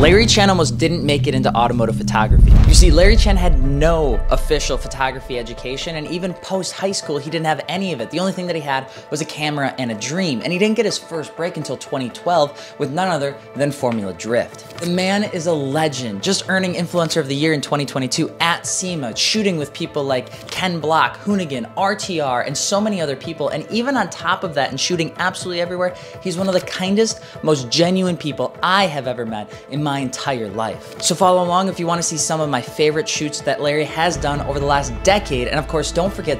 Larry Chen almost didn't make it into automotive photography. You see, Larry Chen had no official photography education, and even post high school, he didn't have any of it. The only thing that he had was a camera and a dream, and he didn't get his first break until 2012 with none other than Formula Drift. The man is a legend, just earning Influencer of the Year in 2022 at SEMA, shooting with people like Ken Block, Hoonigan, RTR, and so many other people. And even on top of that, and shooting absolutely everywhere, he's one of the kindest, most genuine people I have ever met in my entire life. So follow along if you want to see some of my favorite shoots that Larry has done over the last decade. And of course, don't forget